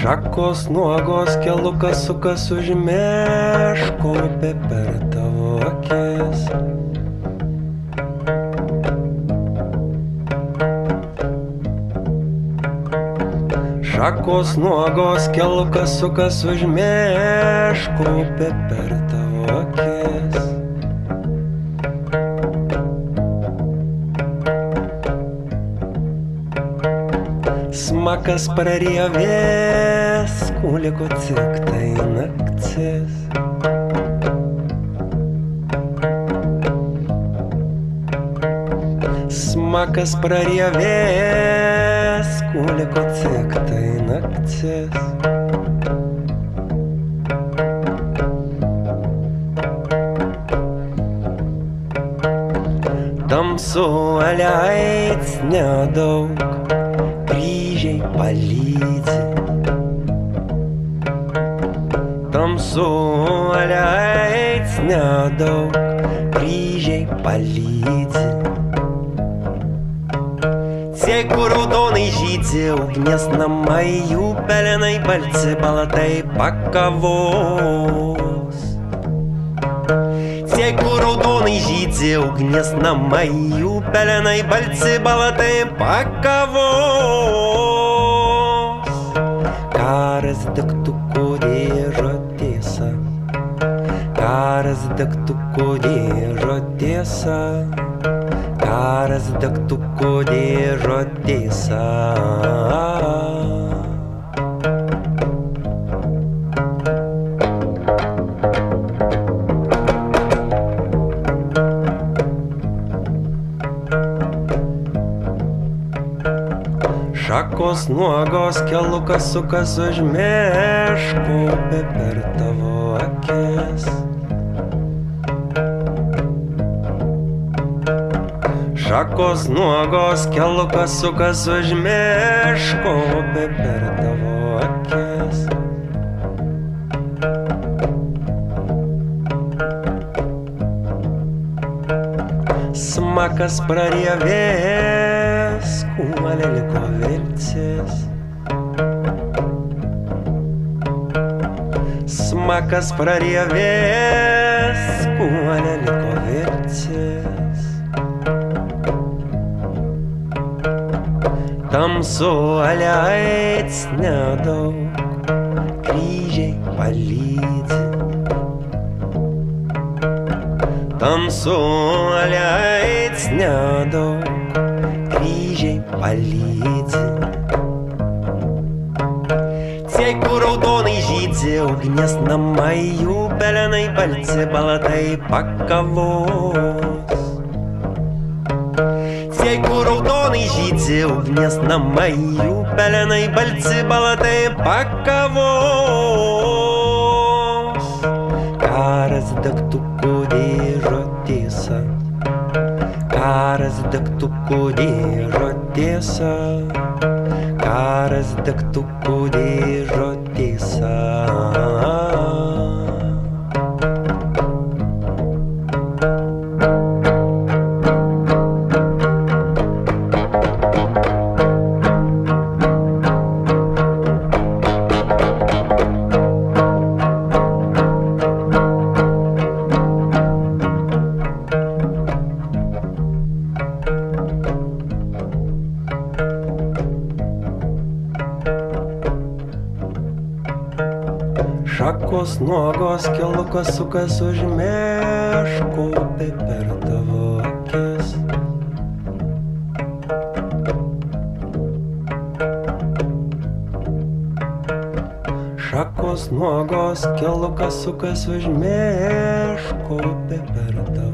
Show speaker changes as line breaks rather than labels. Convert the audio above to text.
Šakos nuogos kelukas sukas užmeško per tavo akis. Šakos nuogos kelukas sukas užmeško upė per tavo akis. Smakas prarievės, kuliko tik tai naktis. Smakas prarievės, kuliko tik tai naktis. Tamsu leits nedaug kryžiai palydzi. Tamsu leits nedaug, kryžiai palydzi. Sėkų raudonai žydzi, ugnies namai, jų pelenai balci, balatai pakavos. Sėkų raudonai žydzi, ugnies namai, jų pelenai balci, balatai pakavos. Karas degtukų dėžo tiesa, karas degtukų dėžo tiesa, karas degtukų dėžo tiesa. Šakos nuogos kelukas sukas užmeško upė per tavo akis. Šakos nuogos kelukas sukas užmeško upė per tavo akis. Smakas prarievės, kumalė liko vilcis. Smakas prarievės, kumalė liko vilcis. Tamsu leits nedaug, kryžiai palydzi. Tamsu leits nedaug, kryžiai palydzi. Sėkų raudonai žydzi, ugnies namai, jų pelenai balci, balatai pakavos. Sėkų raudonai žydzi, ugnies namai, jų pelenai balci, balatai pakavos. Karas degtukų dėžo tiesa, karas degtukų dėžo tiesa, karas degtukų dėžo tiesa. Šakos nuogos kelukas sukas užmeško upė per tavo akis. Šakos nuogos kelukas sukas užmeško upė per tavo